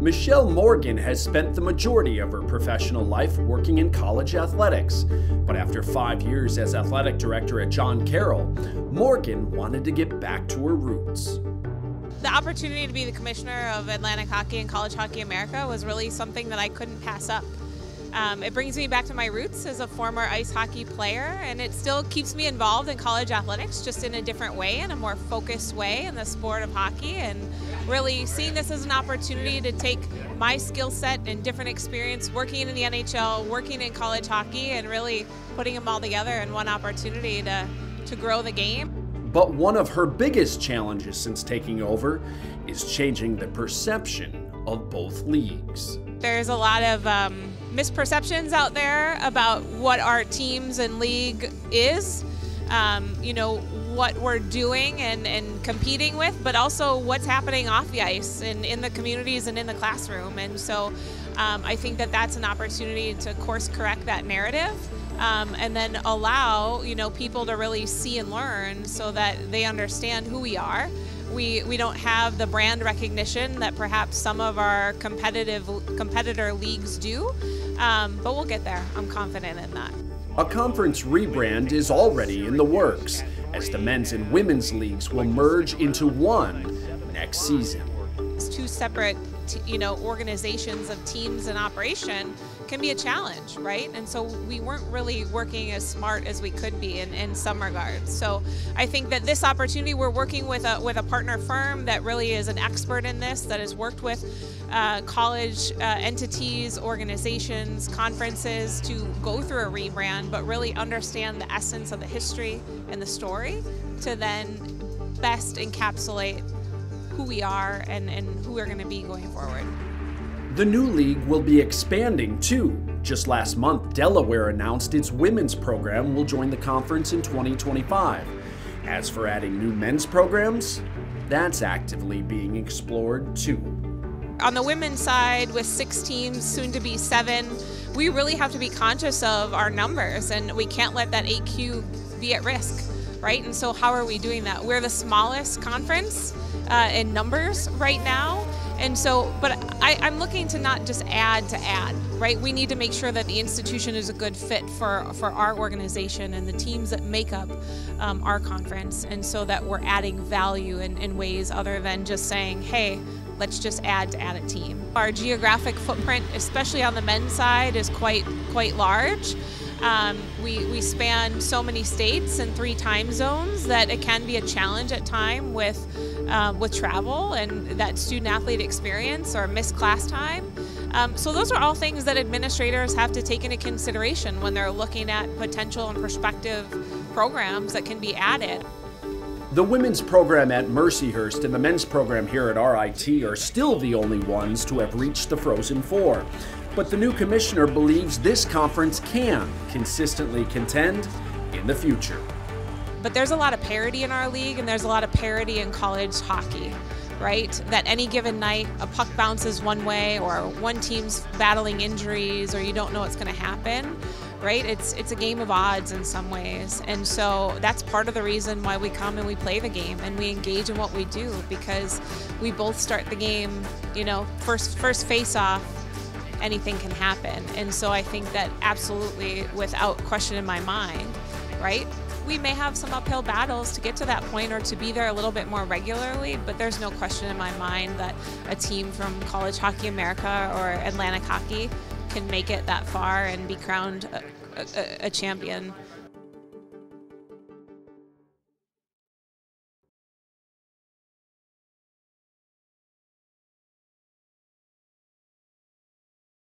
Michelle Morgan has spent the majority of her professional life working in college athletics. But after five years as athletic director at John Carroll, Morgan wanted to get back to her roots. The opportunity to be the commissioner of Atlantic Hockey and College Hockey America was really something that I couldn't pass up. Um, it brings me back to my roots as a former ice hockey player, and it still keeps me involved in college athletics, just in a different way, in a more focused way in the sport of hockey, and really seeing this as an opportunity to take my skill set and different experience working in the NHL, working in college hockey, and really putting them all together in one opportunity to, to grow the game. But one of her biggest challenges since taking over is changing the perception of both leagues. There's a lot of um, misperceptions out there about what our teams and league is. Um, you know, what we're doing and, and competing with, but also what's happening off the ice and in the communities and in the classroom. And so um, I think that that's an opportunity to course correct that narrative. Um, and then allow you know people to really see and learn so that they understand who we are we, we don't have the brand recognition that perhaps some of our competitive competitor leagues do, um, but we'll get there. I'm confident in that. A conference rebrand is already in the works, as the men's and women's leagues will merge into one next season. Two separate you know organizations of teams and operation can be a challenge right? And so we weren't really working as smart as we could be in, in some regards. So i think that this opportunity we're working with a with a partner firm that really is an expert in this that has worked with uh, college uh, entities organizations conferences to go through a rebrand but really understand the essence of the history and the story to then best encapsulate who we are and, and who we're going to be going forward. The new league will be expanding too. Just last month, Delaware announced its women's program will join the conference in 2025. As for adding new men's programs, that's actively being explored too. On the women's side, with six teams, soon to be seven, we really have to be conscious of our numbers and we can't let that AQ be at risk right? And so, how are we doing that? We're the smallest conference uh, in numbers right now. And so, but I, I'm looking to not just add to add, right? We need to make sure that the institution is a good fit for, for our organization and the teams that make up um, our conference, and so that we're adding value in, in ways other than just saying, hey, let's just add to add a team. Our geographic footprint, especially on the men's side, is quite quite large. Um, we, we span so many states and three time zones that it can be a challenge at time with, uh, with travel and that student athlete experience or missed class time. Um, so those are all things that administrators have to take into consideration when they're looking at potential and prospective programs that can be added. The women's program at Mercyhurst and the men's program here at RIT are still the only ones to have reached the Frozen Four. But the new commissioner believes this conference can consistently contend in the future. But there's a lot of parity in our league, and there's a lot of parity in college hockey, right? That any given night a puck bounces one way, or one team's battling injuries, or you don't know what's going to happen right? It's it's a game of odds in some ways, and so that's part of the reason why we come and we play the game and we engage in what we do because we both start the game, you know, first first face off anything can happen. And so I think that absolutely, without question in my mind, right? We may have some uphill battles to get to that point or to be there a little bit more regularly, but there's no question in my mind that a team from College Hockey America or Atlantic Hockey can make it that far and be crowned a, a, a champion